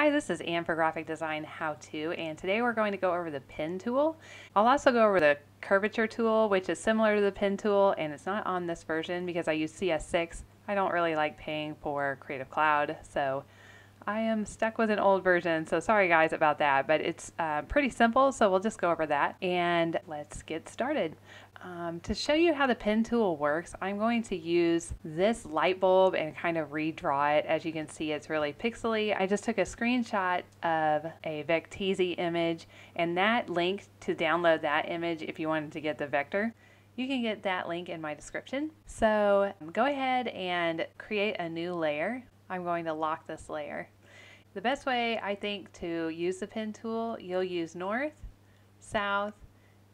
Hi, this is Anne for Graphic Design How To, and today we're going to go over the pen tool. I'll also go over the curvature tool, which is similar to the pen tool, and it's not on this version because I use CS6. I don't really like paying for Creative Cloud, so I am stuck with an old version, so sorry guys about that, but it's uh, pretty simple, so we'll just go over that, and let's get started. Um, to show you how the pen tool works, I'm going to use this light bulb and kind of redraw it. As you can see, it's really pixely. I just took a screenshot of a Vecteezy image and that link to download that image if you wanted to get the vector. You can get that link in my description. So go ahead and create a new layer. I'm going to lock this layer. The best way I think to use the pen tool, you'll use north, south,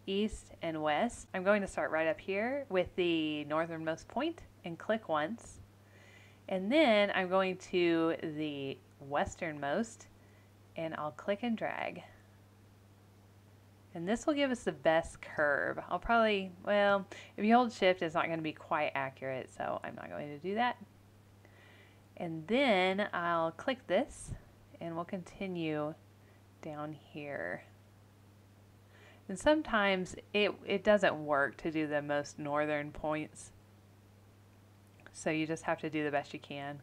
east, and west. I'm going to start right up here with the northernmost point and click once. And then I'm going to the westernmost and I'll click and drag. And this will give us the best curve. I'll probably, well, if you hold shift, it's not going to be quite accurate, so I'm not going to do that. And then I'll click this and we'll continue down here. And sometimes it, it doesn't work to do the most northern points. So you just have to do the best you can.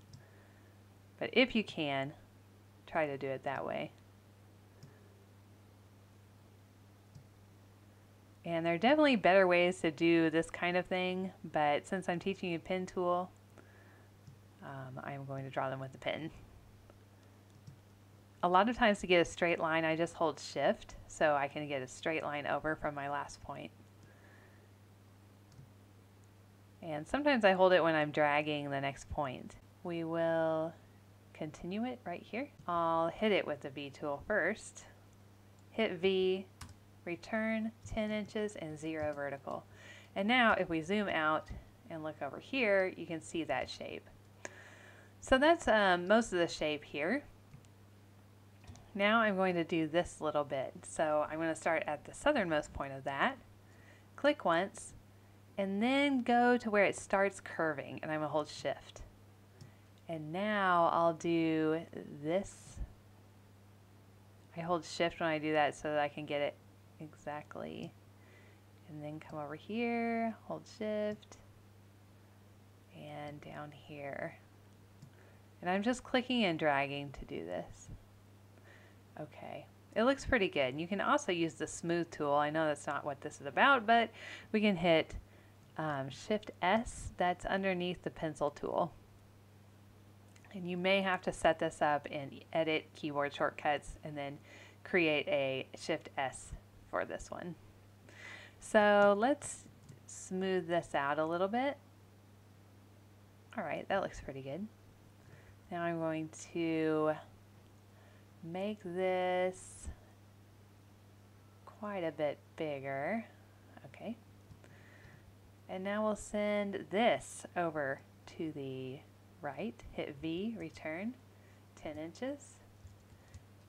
But if you can, try to do it that way. And there are definitely better ways to do this kind of thing, but since I'm teaching you pen tool, um, I'm going to draw them with the pen a lot of times to get a straight line, I just hold shift so I can get a straight line over from my last point. And sometimes I hold it when I'm dragging the next point. We will continue it right here. I'll hit it with the V tool first. Hit V, return 10 inches and zero vertical. And now if we zoom out and look over here, you can see that shape. So that's um, most of the shape here. Now I'm going to do this little bit. So I'm going to start at the southernmost point of that, click once, and then go to where it starts curving, and I'm going to hold shift. And now I'll do this. I hold shift when I do that so that I can get it exactly. And then come over here, hold shift, and down here. And I'm just clicking and dragging to do this. Okay, it looks pretty good. You can also use the smooth tool. I know that's not what this is about, but we can hit um, Shift S, that's underneath the pencil tool. And you may have to set this up in edit keyboard shortcuts and then create a Shift S for this one. So let's smooth this out a little bit. All right, that looks pretty good. Now I'm going to make this quite a bit bigger. Okay. And now we'll send this over to the right. Hit V, return, 10 inches.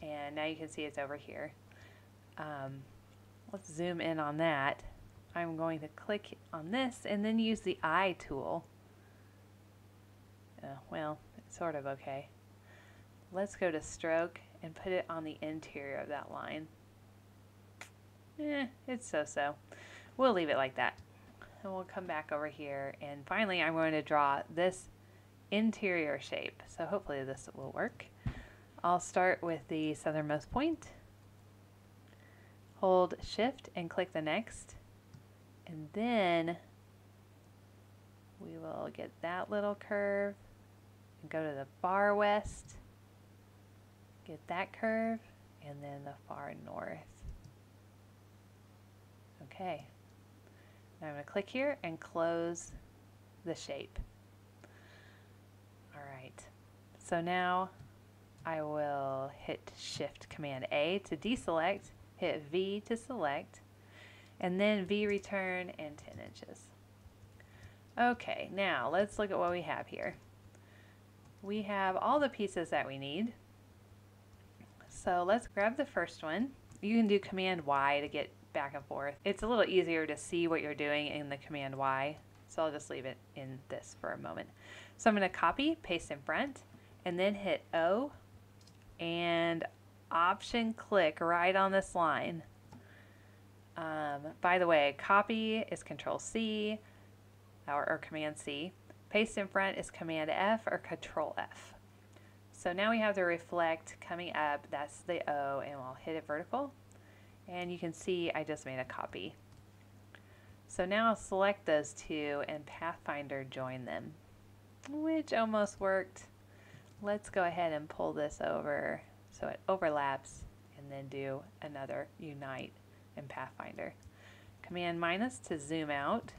And now you can see it's over here. Um, let's zoom in on that. I'm going to click on this and then use the eye tool. Uh, well, it's sort of okay. Let's go to stroke and put it on the interior of that line. Eh, it's so-so. We'll leave it like that. And we'll come back over here and finally I'm going to draw this interior shape. So hopefully this will work. I'll start with the southernmost point. Hold shift and click the next. And then we will get that little curve and go to the far west get that curve and then the far north. Okay. Now I'm going to click here and close the shape. All right. So now I will hit Shift Command A to deselect, hit V to select, and then V return and 10 inches. Okay, now let's look at what we have here. We have all the pieces that we need. So let's grab the first one. You can do Command Y to get back and forth. It's a little easier to see what you're doing in the Command Y, so I'll just leave it in this for a moment. So I'm going to copy, paste in front, and then hit O, and option click right on this line. Um, by the way, copy is control C or, or command C. Paste in front is command F or control F. So now we have the reflect coming up, that's the O, and we'll hit it vertical. And you can see I just made a copy. So now I'll select those two and Pathfinder join them, which almost worked. Let's go ahead and pull this over so it overlaps and then do another unite in Pathfinder. Command minus to zoom out.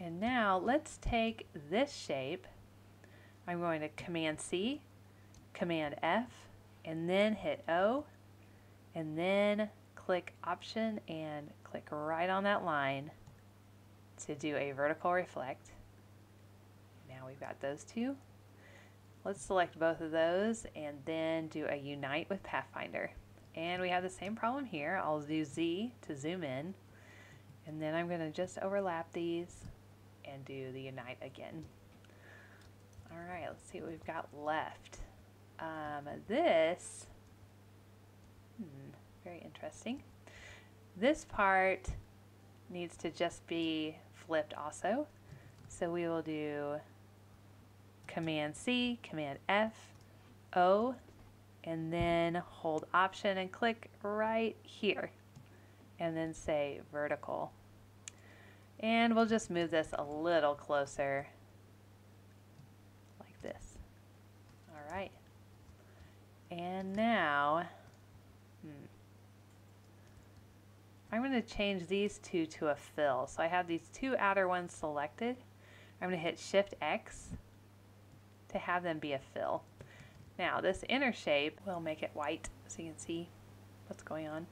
And now let's take this shape I'm going to Command C, Command F, and then hit O, and then click Option and click right on that line to do a vertical reflect. Now we've got those two. Let's select both of those and then do a unite with Pathfinder. And we have the same problem here. I'll do Z to zoom in, and then I'm going to just overlap these and do the unite again. All right, let's see what we've got left. Um, this, hmm, very interesting. This part needs to just be flipped also. So we will do Command C, Command F, O, and then hold Option and click right here. And then say vertical. And we'll just move this a little closer this. All right. And now, hmm, I'm going to change these two to a fill. So I have these two outer ones selected. I'm going to hit Shift X to have them be a fill. Now this inner shape will make it white so you can see what's going on.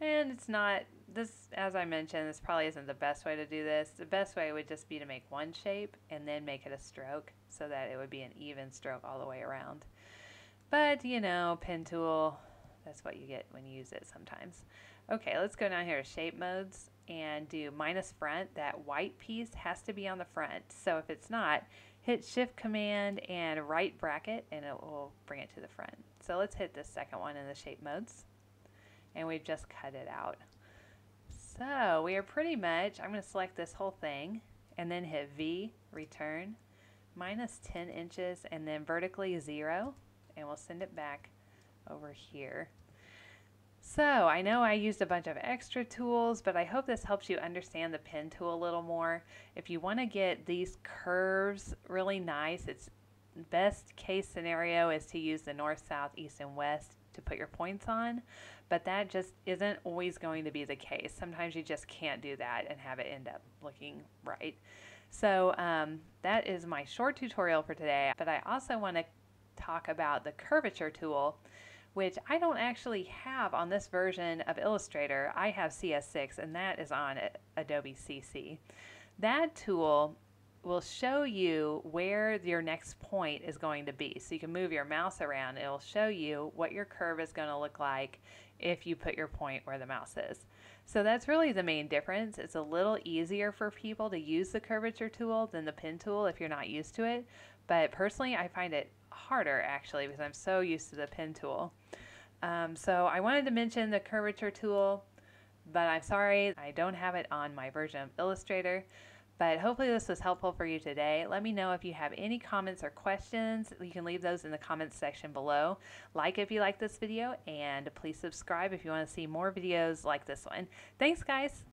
And it's not this, as I mentioned, this probably isn't the best way to do this. The best way would just be to make one shape and then make it a stroke so that it would be an even stroke all the way around. But, you know, pen tool, that's what you get when you use it sometimes. Okay, let's go down here to shape modes and do minus front. That white piece has to be on the front. So if it's not, hit shift command and right bracket and it will bring it to the front. So let's hit the second one in the shape modes and we've just cut it out. So we are pretty much, I'm going to select this whole thing and then hit V, return, minus 10 inches and then vertically 0 and we'll send it back over here. So I know I used a bunch of extra tools, but I hope this helps you understand the pen tool a little more. If you want to get these curves really nice, it's best case scenario is to use the north, south, east, and west to put your points on but that just isn't always going to be the case. Sometimes you just can't do that and have it end up looking right. So um, that is my short tutorial for today, but I also want to talk about the curvature tool which I don't actually have on this version of Illustrator. I have CS6 and that is on Adobe CC. That tool will show you where your next point is going to be. So you can move your mouse around. It'll show you what your curve is going to look like if you put your point where the mouse is. So that's really the main difference. It's a little easier for people to use the curvature tool than the pen tool if you're not used to it. But personally, I find it harder actually because I'm so used to the pen tool. Um, so I wanted to mention the curvature tool, but I'm sorry I don't have it on my version of Illustrator. But hopefully this was helpful for you today. Let me know if you have any comments or questions. You can leave those in the comments section below. Like if you like this video and please subscribe if you want to see more videos like this one. Thanks guys!